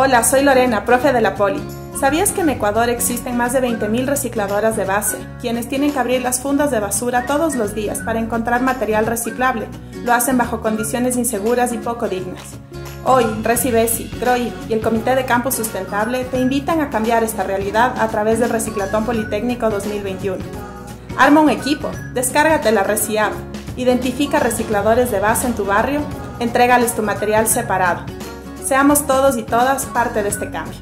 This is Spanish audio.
Hola, soy Lorena, profe de la Poli. ¿Sabías que en Ecuador existen más de 20.000 recicladoras de base, quienes tienen que abrir las fundas de basura todos los días para encontrar material reciclable? Lo hacen bajo condiciones inseguras y poco dignas. Hoy, Recibesi, GROI y el Comité de Campo Sustentable te invitan a cambiar esta realidad a través del Reciclatón Politécnico 2021. Arma un equipo, descárgate la ReciApp, identifica recicladores de base en tu barrio, entrégales tu material separado Seamos todos y todas parte de este cambio.